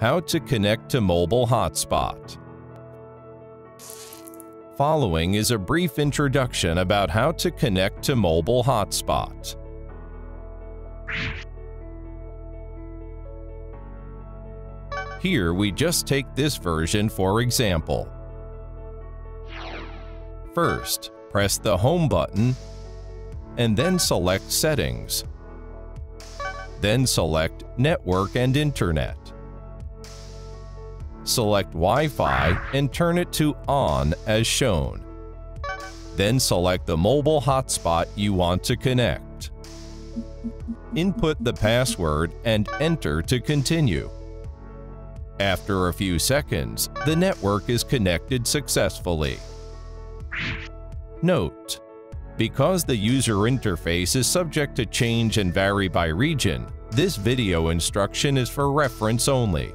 How to connect to mobile hotspot. Following is a brief introduction about how to connect to mobile hotspot. Here we just take this version for example. First, press the Home button and then select Settings. Then select Network and Internet. Select Wi-Fi and turn it to On as shown. Then select the mobile hotspot you want to connect. Input the password and enter to continue. After a few seconds, the network is connected successfully. Note: Because the user interface is subject to change and vary by region, this video instruction is for reference only.